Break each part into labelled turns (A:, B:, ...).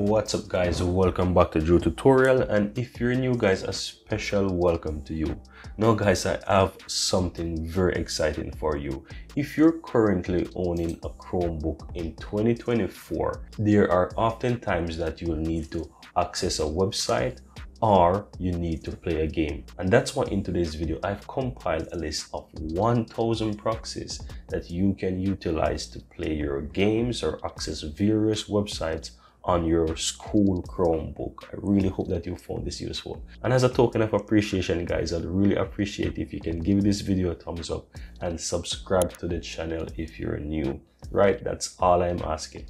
A: what's up guys? Welcome back to drew tutorial and if you're new guys a special welcome to you. Now guys i have something very exciting for you. If you're currently owning a chromebook in 2024 there are often times that you'll need to access a website or you need to play a game. And that's why in today's video, I've compiled a list of 1000 proxies that you can utilize to play your games or access various websites on your school Chromebook. I really hope that you found this useful. And as a token of appreciation, guys, I'd really appreciate if you can give this video a thumbs up and subscribe to the channel if you're new. Right, that's all I'm asking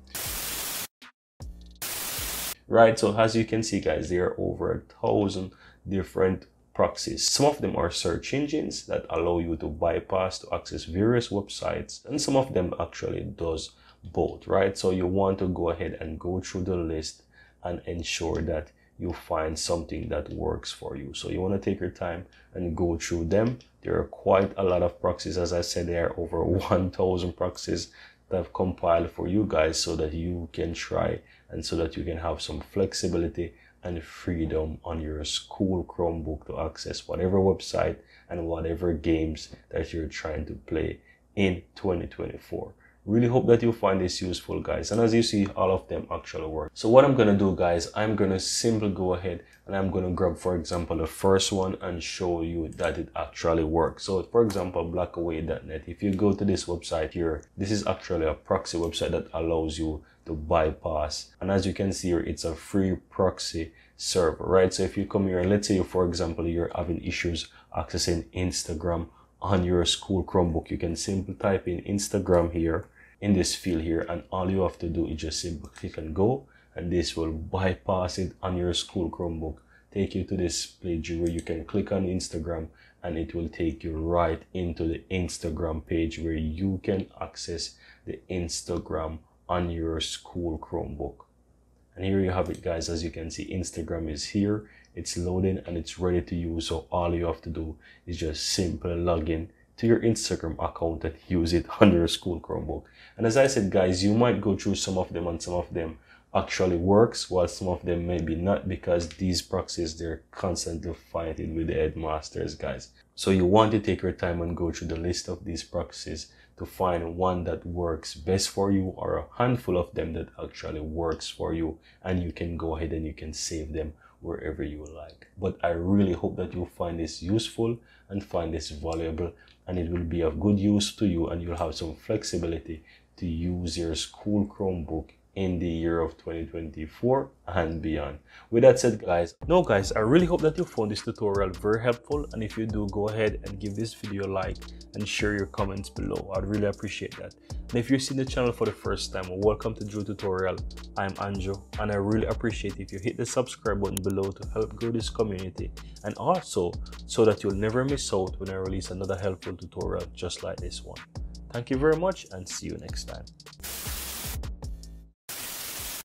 A: right so as you can see guys there are over a thousand different proxies some of them are search engines that allow you to bypass to access various websites and some of them actually does both right? So you want to go ahead and go through the list and ensure that you find something that works for you. So you want to take your time and go through them. There are quite a lot of proxies. As i said there are over 1000 proxies that I've compiled for you guys so that you can try and so that you can have some flexibility and freedom on your school Chromebook to access whatever website and whatever games that you're trying to play in 2024 really hope that you find this useful guys. And as you see all of them actually work. So what i'm gonna do guys i'm gonna simply go ahead and i'm gonna grab for example the first one and show you that it actually works. So for example blockaway.net if you go to this website here this is actually a proxy website that allows you to bypass. And as you can see here it's a free proxy server right? So if you come here and let's say for example you're having issues accessing instagram on your school Chromebook, you can simply type in Instagram here. In this field here and all you have to do is just simply click and go and this will bypass it on your school Chromebook. Take you to this page where you can click on Instagram and it will take you right into the Instagram page where you can access the Instagram on your school Chromebook and here you have it guys. As you can see Instagram is here. It's loading and it's ready to use. So all you have to do is just simply log in to your Instagram account and use it on your school Chromebook. And as I said, guys, you might go through some of them and some of them actually works while some of them maybe not because these proxies they're constantly fighting with the headmasters guys. So you want to take your time and go through the list of these proxies to find one that works best for you or a handful of them that actually works for you and you can go ahead and you can save them wherever you like. But i really hope that you find this useful and find this valuable and it will be of good use to you and you'll have some flexibility to use your school Chromebook in the year of 2024 and beyond. With that said guys, no guys, I really hope that you found this tutorial very helpful and if you do go ahead and give this video a like and share your comments below. I'd really appreciate that. And if you're seeing the channel for the first time, welcome to Drew Tutorial. I'm Anjo and I really appreciate if you hit the subscribe button below to help grow this community and also so that you'll never miss out when I release another helpful tutorial just like this one. Thank you very much and see you next time.